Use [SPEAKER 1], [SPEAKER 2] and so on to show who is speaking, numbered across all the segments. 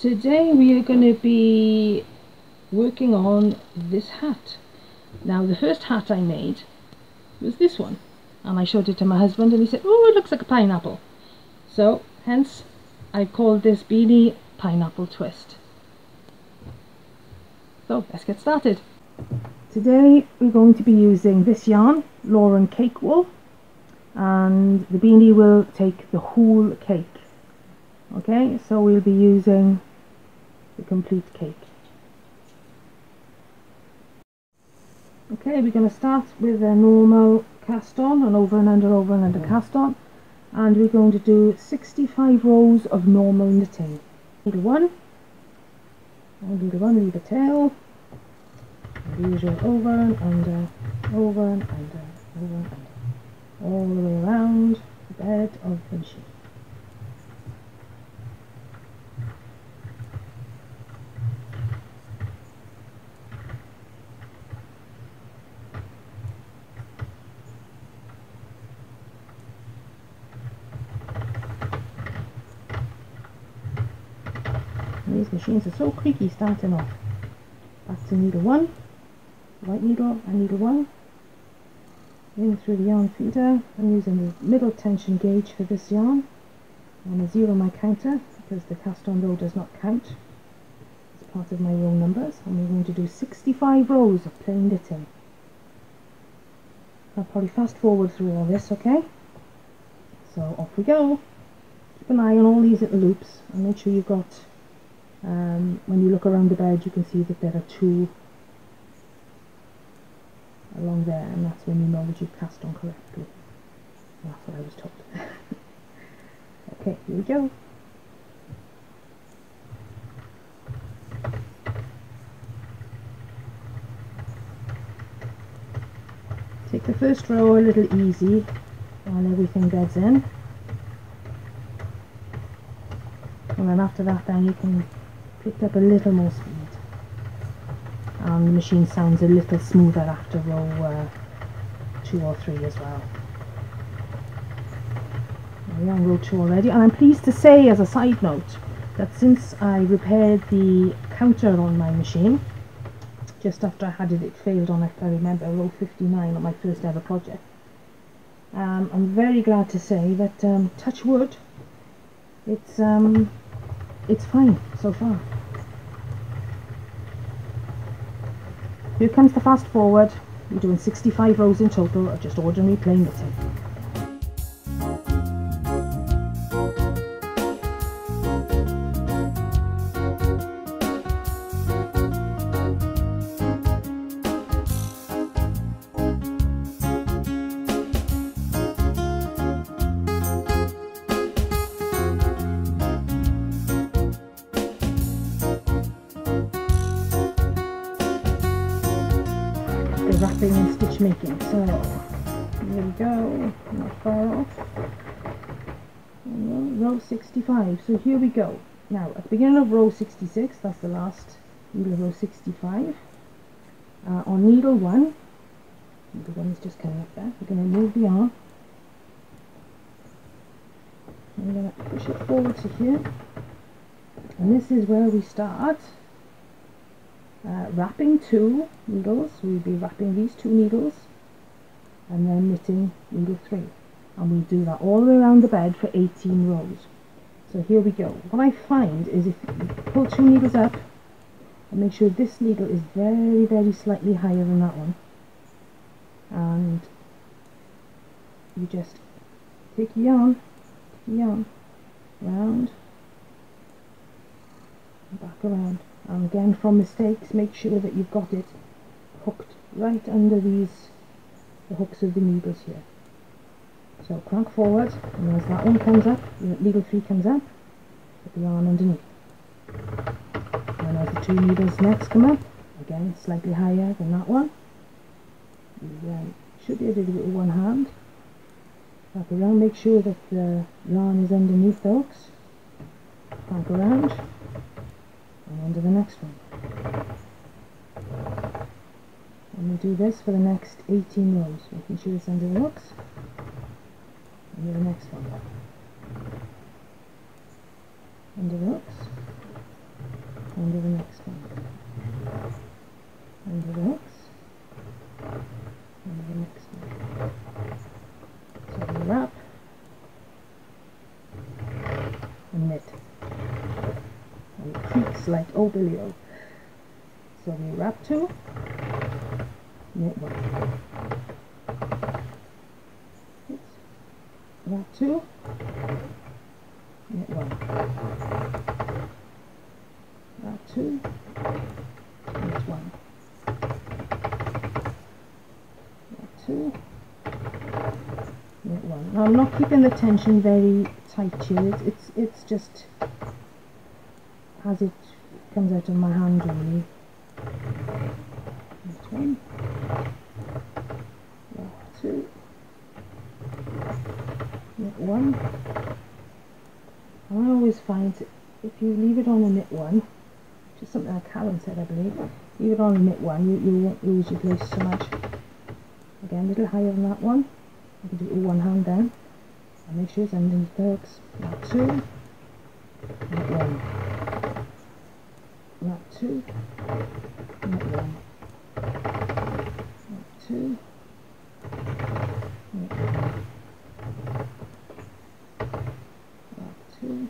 [SPEAKER 1] Today we are going to be working on this hat. Now the first hat I made was this one and I showed it to my husband and he said oh it looks like a pineapple so hence I called this beanie pineapple twist. So let's get started. Today we're going to be using this yarn, Lauren Cake Wool and the beanie will take the whole cake okay so we'll be using the complete cake. Okay we're going to start with a normal cast on and over and under over and under cast on. And we're going to do 65 rows of normal knitting. Needle one. And needle one leave a tail. The usual over and under over and under over and under. All the way around the bed of the machine. these machines are so creaky starting off. Back to needle one, white needle and needle one, in through the yarn feeder. I'm using the middle tension gauge for this yarn. I'm going zero my counter because the cast on row does not count It's part of my row numbers and we're going to do 65 rows of plain knitting. I'll probably fast forward through all this, okay? So off we go. Keep an eye on all these little loops and make sure you've got, um, when you look around the bed you can see that there are two along there and that's when you know that you've cast on correctly. That's what I was told. okay, here we go. Take the first row a little easy while everything beds in. And then after that then you can pick up a little more speed and the machine sounds a little smoother after row uh, 2 or 3 as well. We're on row 2 already and I'm pleased to say as a side note that since I repaired the counter on my machine just after I had it, it failed on, if I remember, row 59 on my first ever project. Um, I'm very glad to say that, um, touch wood, it's, um, it's fine so far. Here comes the fast forward. You're doing 65 rows in total of just ordinary plain knitting. Row 65. So here we go. Now at the beginning of row 66, that's the last needle of row 65. Uh, on needle 1, needle 1 is just coming up there, we're going to move the yarn. I'm going to push it forward to here. And this is where we start uh, wrapping two needles, we'll be wrapping these two needles and then knitting needle three and we do that all the way around the bed for 18 rows. So here we go. What I find is if you pull two needles up and make sure this needle is very very slightly higher than that one and you just take yarn yarn round back around and again from mistakes make sure that you've got it hooked right under these the hooks of the needles here so crank forward and as that one comes up the needle 3 comes up put the yarn underneath and as the two needles next come up again slightly higher than that one you um, should be able to do it with one hand wrap around make sure that the yarn is underneath the hooks crank around and to the next one. And we do this for the next 18 rows, making sure it's under the hooks. And the next one. Under the hooks. under the next one, under the hooks, under the next one. So we wrap and knit. And it creaks like obilio. So we wrap two, knit one. Wrap two, knit one. Wrap two, knit one. Wrap two, knit one. Now I'm not keeping the tension very tight here. It's it's, it's just as it comes out of my hand really. Knit one. Wrap two. Knit one. I always find if you leave it on a knit one, which is something that Karen said I believe, leave it on a knit one, you, you won't lose your place so much. Again, a little higher than that one. I can do one hand down. And make sure it's the hooks. Knot two, knit one. Knot two, knit one. Knot two, one. Knot two,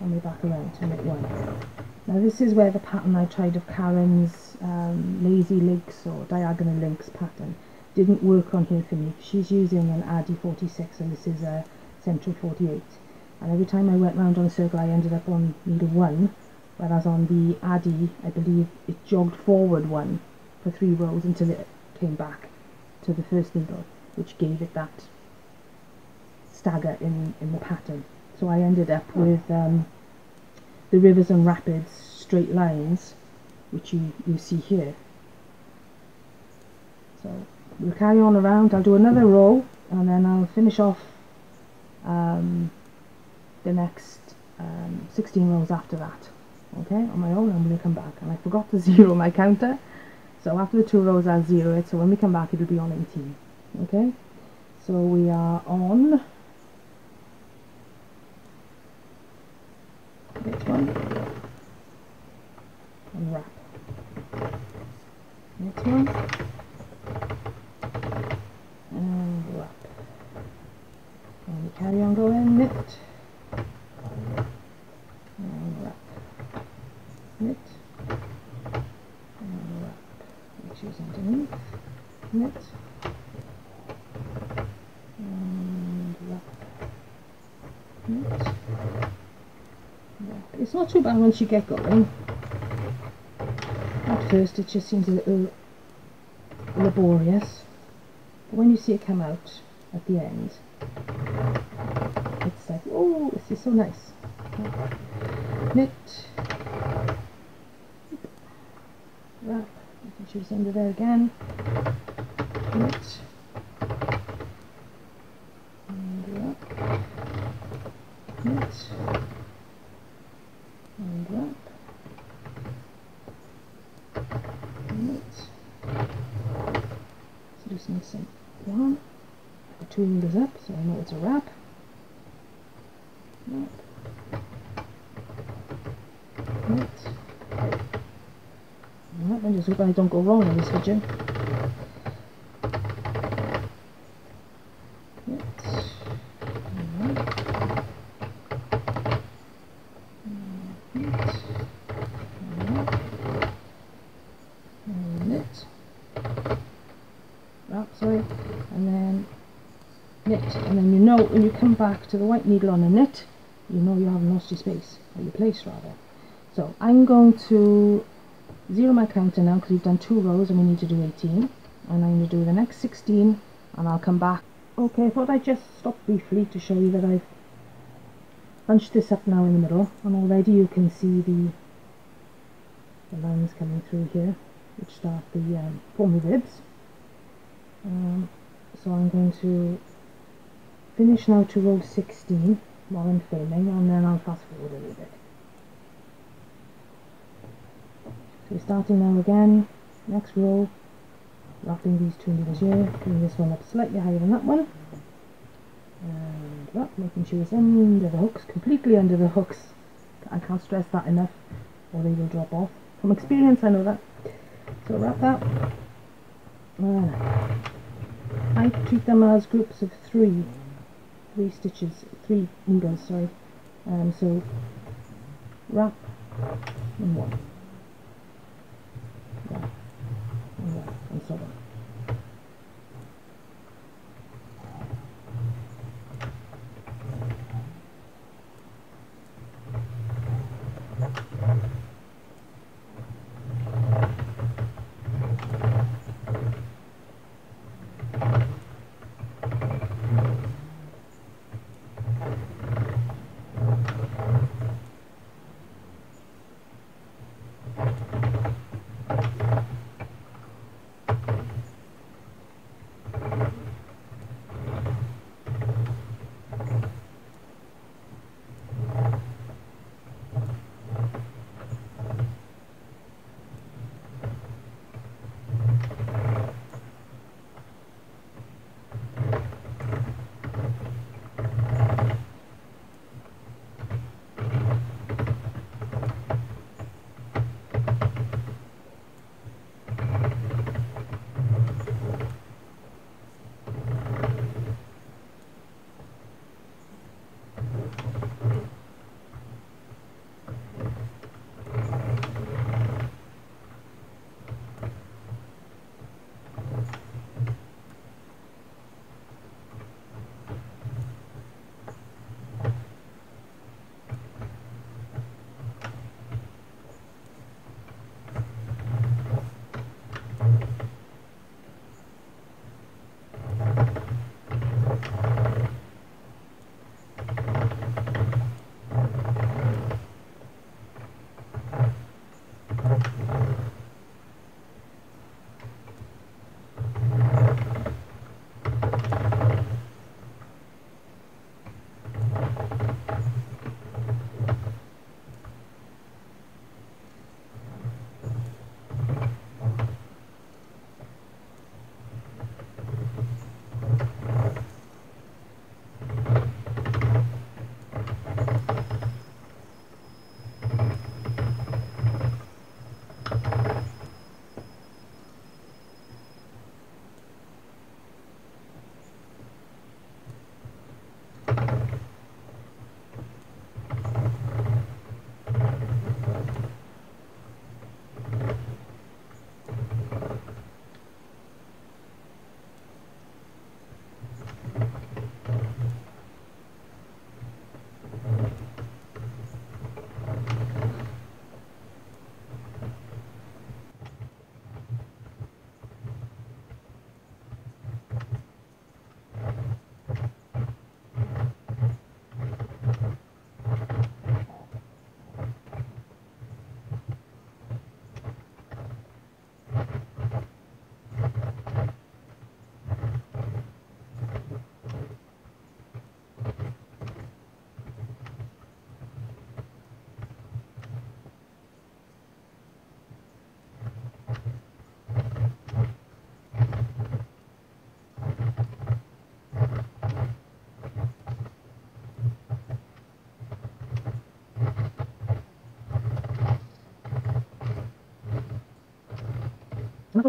[SPEAKER 1] and we're back around to knit one. Now this is where the pattern I tried of Karen's um, lazy links or diagonal links pattern didn't work on here for me. She's using an Addi 46 and this is a Sentro 48 and every time I went round on a circle I ended up on needle 1 whereas on the Addi I believe it jogged forward one for three rows until it came back to the first needle which gave it that stagger in, in the pattern. So I ended up with um, the rivers and rapids straight lines which you, you see here. So we'll carry on around, I'll do another row and then I'll finish off um, the next um, 16 rows after that. Okay? On my own I'm going to come back. And I forgot to zero my counter. So after the two rows I'll zero it. So when we come back it'll be on 18 okay? So we are on this one. And wrap. Next one. And wrap. And we carry on going knit. And wrap. Knit. And wrap. Which is underneath. Knit. And wrap. It's not too bad once you get going. At first it just seems a little laborious. But when you see it come out at the end, it's like, oh, this is so nice. Knit, wrap, making sure it's under there again. Knit, and wrap, knit, and wrap, knit. So just missing one. Put two needles up so I know it's a wrap. Wrap. Knit. Alright, I just hope I don't go wrong in this video. Knit. Alright. Knit. Alright. And don't go wrong in this then you know when you come back to the white needle on a knit, you know you haven't lost your space, or your place rather. So I'm going to zero my counter now because we've done two rows and we need to do 18 and I'm going to do the next 16 and I'll come back. Okay, I thought I'd just stop briefly to show you that I've bunched this up now in the middle and already you can see the, the lines coming through here which start the um, the ribs. Um, so I'm going to finish now to row 16 while I'm filming and then I'll fast forward a little bit. We're starting now again, next row, wrapping these two needles here, bringing this one up slightly higher than that one, and wrap, making sure it's under the hooks, completely under the hooks, I can't stress that enough, or they will drop off. From experience I know that. So wrap that. I treat them as groups of three, three stitches, three needles, sorry. Um, so wrap and one, Eso.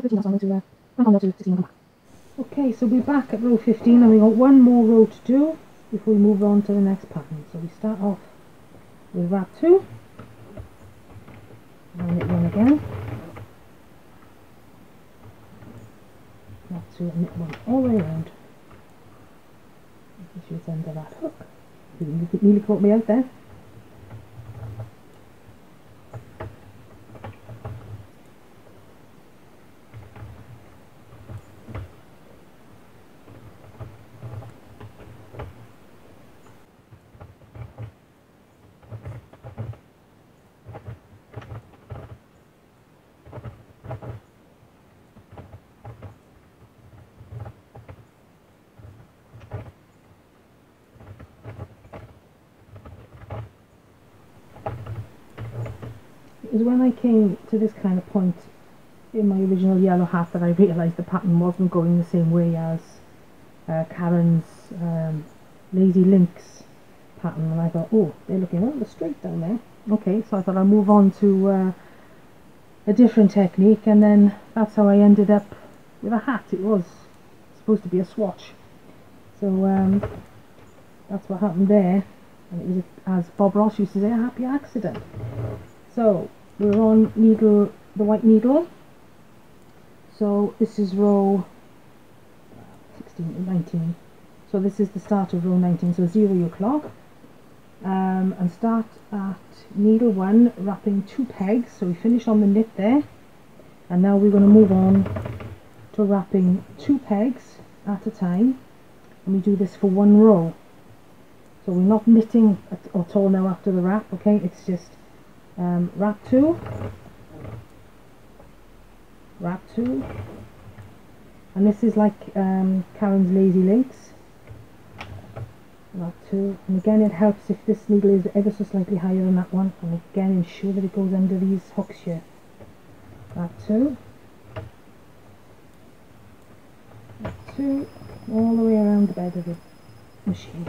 [SPEAKER 1] 15 that's on, on to 16 Okay, so we're back at row 15 and we've got one more row to do before we move on to the next pattern. So we start off with wrap 2 and knit 1 again. Wrap 2 and knit 1 all the way around. Making sure it's under that hook. You nearly caught me out there. When I came to this kind of point in my original yellow hat that I realised the pattern wasn't going the same way as uh, Karen's um, Lazy Links pattern and I thought, oh, they're looking rather straight down there. Okay, so I thought I'd move on to uh, a different technique and then that's how I ended up with a hat. It was supposed to be a swatch. So um, that's what happened there. And it was, as Bob Ross used to say, a happy accident. So we're on needle, the white needle. So this is row 16, 19. So this is the start of row 19. So zero your clock. Um, and start at needle one, wrapping two pegs. So we finish on the knit there. And now we're going to move on to wrapping two pegs at a time. And we do this for one row. So we're not knitting at all now after the wrap, okay? It's just um, wrap two, wrap two, and this is like um, Karen's Lazy Links. Wrap two, and again it helps if this needle is ever so slightly higher than that one, and again ensure that it goes under these hooks here. Wrap two, all the way around the bed of the machine.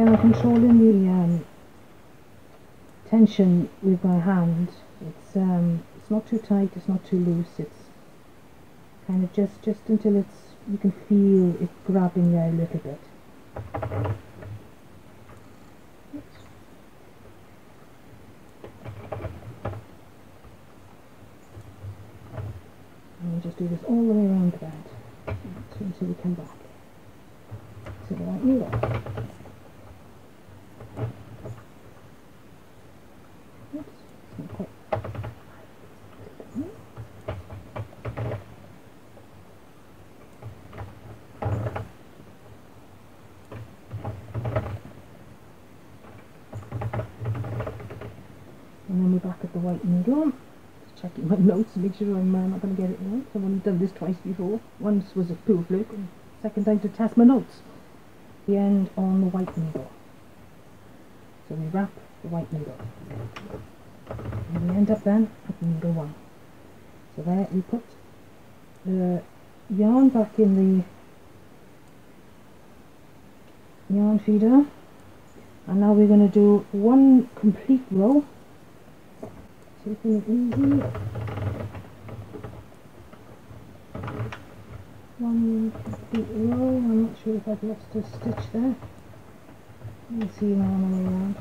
[SPEAKER 1] Again, I'm controlling the um, tension with my hand. It's um, it's not too tight, it's not too loose. It's kind of just just until it's you can feel it grabbing there a little bit. And just do this all the way around the bed until we come back to the right needle. And then we're back at the white needle. Just checking my notes to make sure I'm uh, not going to get it wrong. I've only done this twice before. Once was a pure fluke, and second time to test my notes. The end on the white needle. So we wrap the white needle. And we end up then at needle one. So there we put the yarn back in the yarn feeder and now we're going to do one complete row taking it easy one complete row I'm not sure if I've lost a stitch there. Can see the way around.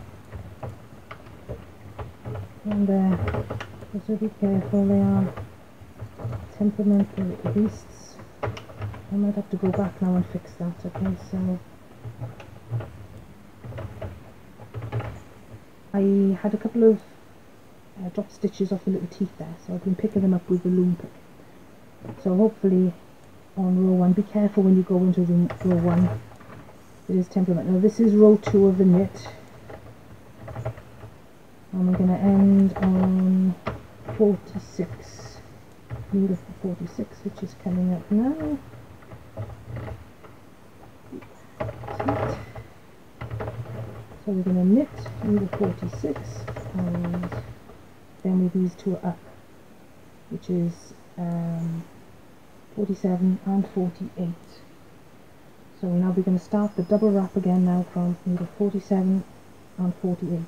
[SPEAKER 1] And there uh, so be careful. They are temperamental beasts. I might have to go back now and fix that okay? So I had a couple of uh, drop stitches off the little teeth there so I've been picking them up with the loom pick. So hopefully on row 1 be careful when you go into row 1 it is temperament. Now this is row 2 of the knit and I'm going to end on 46 needle for 46 which is coming up now. So we're going to knit needle 46 and then with these two up which is um, 47 and 48 so now we're going to start the double wrap again now from needle 47 and 48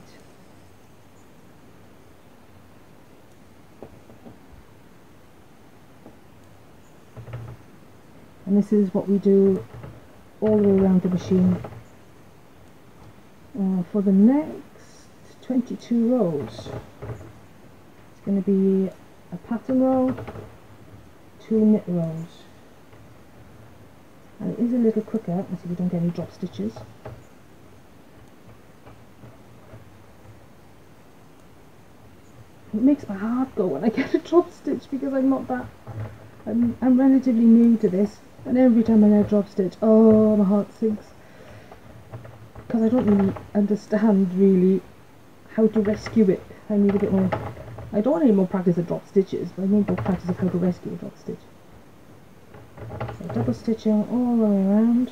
[SPEAKER 1] and this is what we do all the way around the machine. Uh, for the next 22 rows it's going to be a pattern row two knit rows. And it is a little quicker so we don't get any drop stitches. It makes my heart go when I get a drop stitch because I'm not that I'm, I'm relatively new to this. And every time I get a drop stitch oh my heart sinks. Because I don't really understand really how to rescue it. I need a bit more I don't want any more practice of drop stitches, but I need more practice of how to rescue a drop stitch. So double stitching all the way around.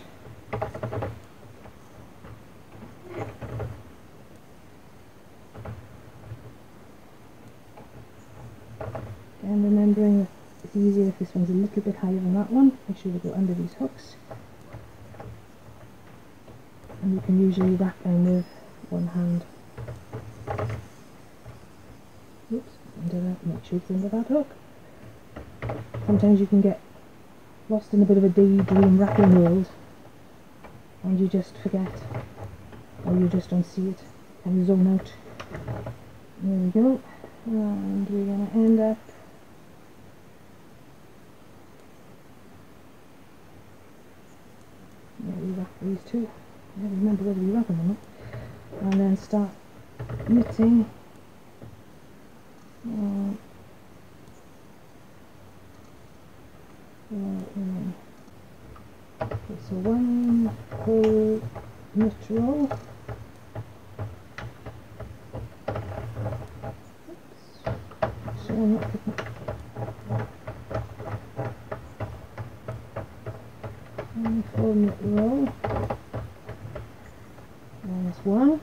[SPEAKER 1] And remembering that it's easier if this one's a little bit higher than that one. Make sure you go under these hooks. And you can usually wrap them with one hand Under that, make sure it's under that hook. Sometimes you can get lost in a bit of a daydream wrapping world and you just forget or you just don't see it and zone out. There we go. And we're going to end up we wrap these two. I remember whether we wrap them or not. And then start knitting. Uh, okay, so one whole knit row one full knit row minus one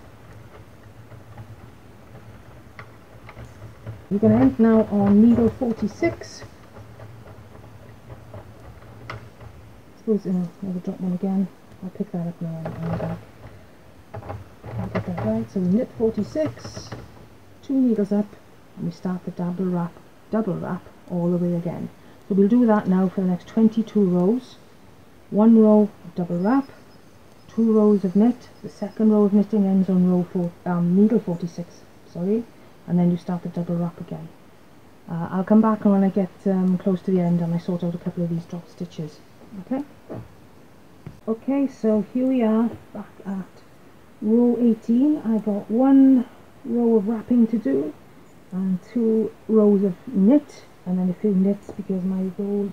[SPEAKER 1] you're going to end now on needle 46 I suppose uh, I'll drop one again. I'll pick that up now and back. I'll get that right. So knit 46 two needles up and we start the double wrap double wrap all the way again. So we'll do that now for the next 22 rows. One row of double wrap two rows of knit. The second row of knitting ends on row four um, needle 46 sorry and then you start the double wrap again. Uh, I'll come back when I get um, close to the end and I sort out a couple of these drop stitches. Okay? Okay so here we are back at row 18 I've got one row of wrapping to do and two rows of knit and then a few knits because my ball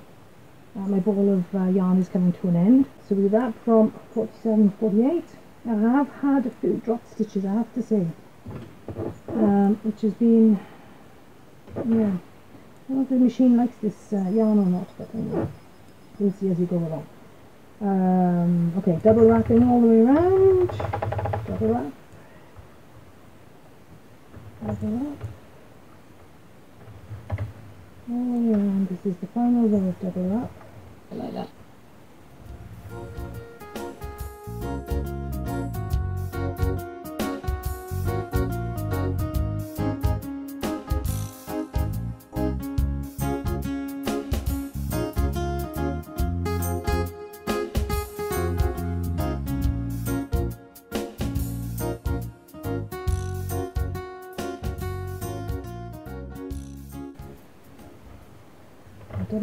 [SPEAKER 1] uh, my ball of uh, yarn is coming to an end. So with that from 47 48 I have had a few drop stitches I have to say um, which has been yeah. I don't know if the machine likes this uh, yarn or not but anyway we'll see as we go along. Um, okay double wrapping all the way around. Double wrap. Double wrap. And this is the final row of double wrap. Like that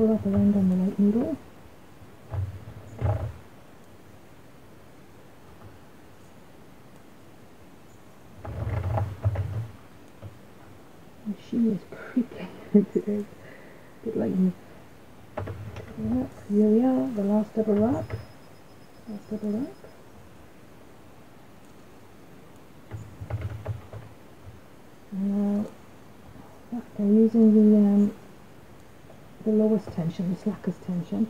[SPEAKER 1] double wrap around on the white needle. And She is creeping today. A bit like me. Here we are, the last double wrap. Last double wrap. Now, I'm using the um, the lowest tension, the slackest tension.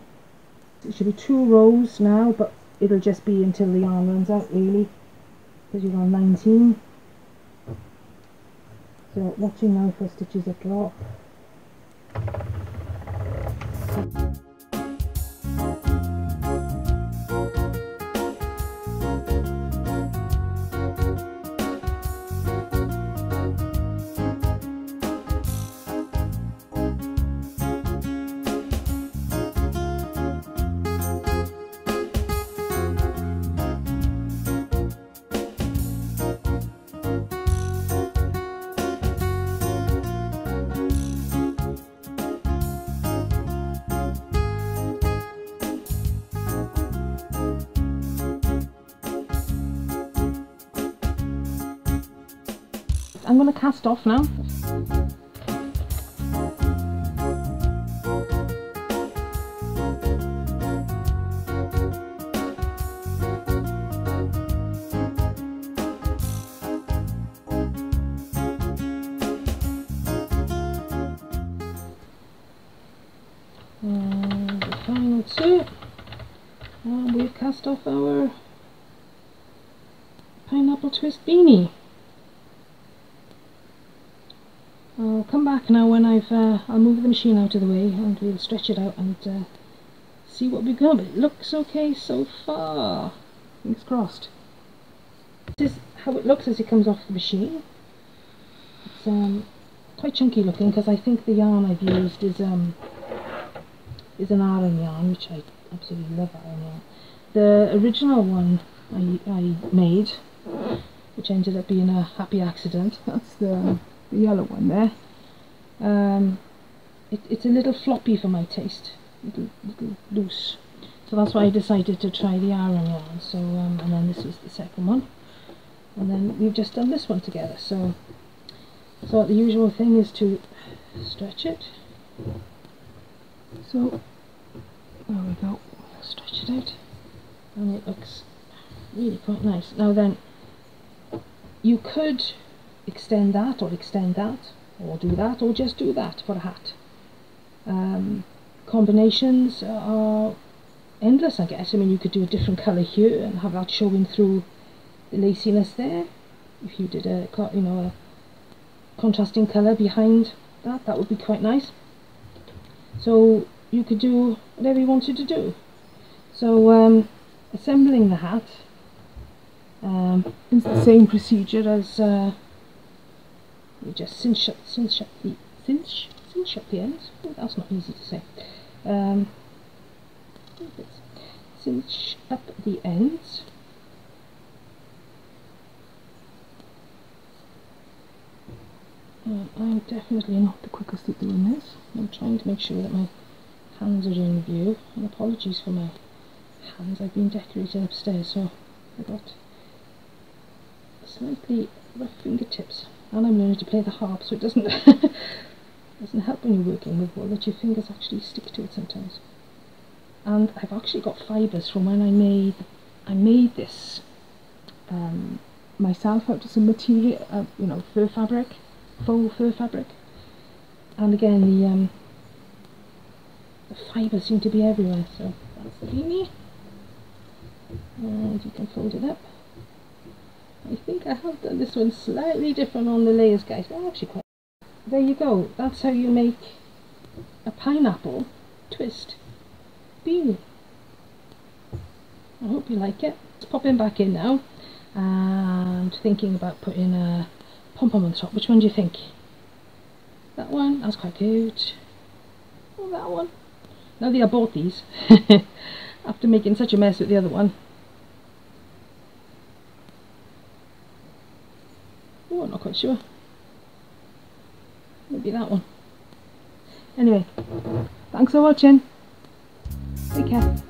[SPEAKER 1] It should be two rows now, but it'll just be until the yarn runs out really, because you're on 19. So watching now for stitches that drop. I'm going to cast off now. And the final two, and we've cast off our pineapple twist beanie. I'll come back now when I've uh, I'll move the machine out of the way and we'll stretch it out and uh, see what we've got. It looks okay so far. Fingers crossed. This is how it looks as it comes off the machine. It's um, quite chunky looking because I think the yarn I've used is um, is an Aran yarn, which I absolutely love Aran yarn. The original one I, I made, which ended up being a happy accident, that's the, the yellow one there. Um, it, it's a little floppy for my taste, little, little loose. So that's why I decided to try the Aran yarn. So, um, and then this was the second one. And then we've just done this one together. So, so the usual thing is to stretch it. So there we go. Stretch it out. And it looks really quite nice. Now then, you could extend that or extend that or do that or just do that for a hat. Um, combinations are endless I guess. I mean you could do a different colour here and have that showing through the laciness there. If you did a you know a contrasting colour behind that, that would be quite nice. So you could do whatever you wanted to do. So um, assembling the hat um, is the same procedure as uh, you just cinch up, cinch up the cinch, cinch up the ends. Oh, that's not easy to say. Um, cinch up the ends. Uh, I'm definitely not the quickest at doing this. I'm trying to make sure that my hands are in view and apologies for my hands I've been decorating upstairs so I've got slightly rough fingertips and I'm learning to play the harp so it doesn't doesn't help when you're working with wool that your fingers actually stick to it sometimes. And I've actually got fibres from when I made I made this um, myself. Out of some material uh, you know fur fabric faux fur fabric. And again the um, the fibres seem to be everywhere so that's the beanie. And you can fold it up I think I have done this one slightly different on the layers guys but actually quite there you go. That's how you make a pineapple twist. Beanie I hope you like it. It's popping back in now and thinking about putting a pom-pom on top. Which one do you think? That one? That's quite cute oh that one. Now that I bought these, after making such a mess with the other one. Oh, I'm not quite sure. Maybe that one. Anyway, thanks for watching. Take care.